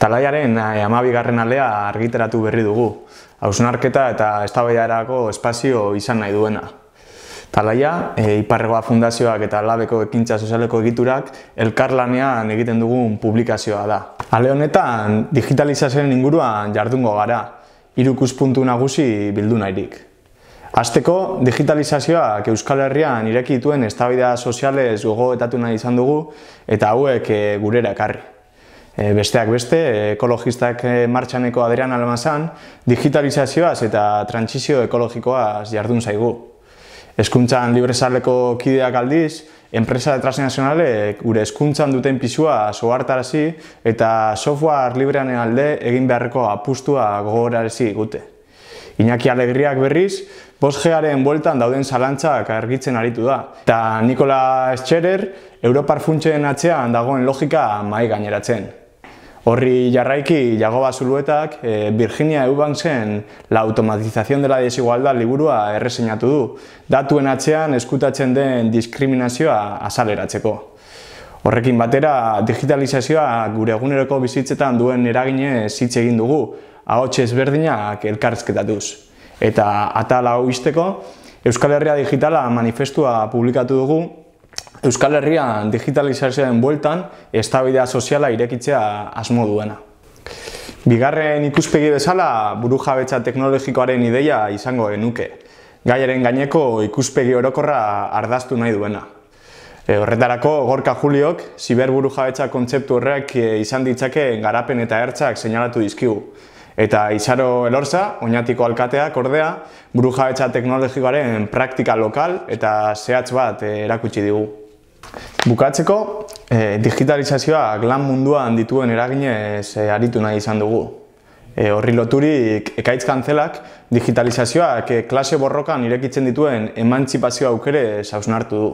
Talaiaren eh, amabigarren alea argiteratu berri dugu, hausnarketa eta eztabaidarako espazio izan nahi duena. Talaia, e, Iparregoa Fundazioak eta Labeko Ekintza Sozialeko egiturak elkarlanean egiten dugun publikazioa da. Ale honetan, digitalizazioen inguruan jardungo gara, irukuspuntu nagusi bildu nahirik. Azteko, digitalizazioak Euskal Herrian ireki dituen eztabaida sozialez gogoetatu nahi izan dugu eta hauek e, gurera ekarri. E, besteak beste, ekologistak e, martxaneko Adrian Almazan, digitalizazioaz eta trantzizio ekologikoaz jardun zaigu. Eskuntzan librezaleko kideak aldiz, enpresa de transnazionale gure eskuntzan duten pisua sohartarazi eta software librean alde egin beharreko apustua gogorarazi gute. Iñaki Alegriak berriz, 5Garen bueltan dauden zalantzak argitzen aritu da. Eta Nikola Scherer, Europar funtsen atzean dagoen logika mai gaineratzen. Horri jarraiki Jagoba Zuluetak e, Virginia Eubanksen La automatización de la desigualdad liburua erreseñatu du, datuen atzean eskutatzen den diskriminazioa azaleratzeko. Horrekin batera, digitalizazioa gure eguneroko bizitzetan duen eragine hitz egin dugu, ahots ezberdinak elkarrezketatuz. Eta atal hau izteko, Euskal Herria Digitala manifestua publikatu dugu, Euskal Herrian digitalizazioaren bueltan eztabaida soziala irekitzea asmo duena. Bigarren ikuspegi bezala burujabetza teknologikoaren ideia izango genuke. Gaiaren gaineko ikuspegi orokorra ardaztu nahi duena. E, horretarako, Gorka Juliok, ziberburujabetza kontzeptu horrek e, izan ditzake garapen eta ertzak seinalatu dizkigu. Eta Izaro Elorza, oinatiko alkateak ordea, burujabetza teknologikoaren praktika lokal eta zehatz bat e, erakutsi digu. Bukatzeko, e, digitalizazioak lan munduan dituen eraginez e, aritu nahi izan dugu. E, horri loturik, ekaitz kantzelak digitalizazioak e, klase borrokan irekitzen dituen emantzipazio aukere zausnartu du.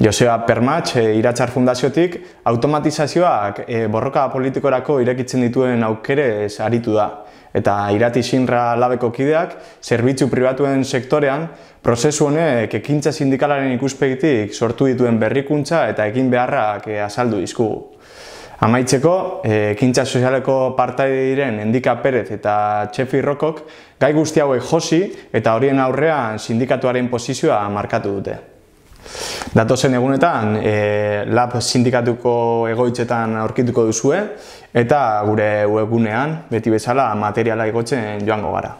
Josea Permatx, e, Iratzar Fundaziotik, automatizazioak e, borroka politikorako irekitzen dituen aukere aritu da eta irati sinra labeko kideak, zerbitzu pribatuen sektorean, prozesu honek ekintza sindikalaren ikuspegitik sortu dituen berrikuntza eta egin beharrak eh, azaldu dizkugu. Amaitzeko, eh, ekintza sozialeko partaide diren Endika Perez eta Txefi Rokok gai guzti hauek josi eta horien aurrean sindikatuaren posizioa markatu dute. Datozen egunetan, e, lab sindikatuko egoitzetan aurkituko duzue eta gure webgunean beti bezala materiala igotzen joango gara.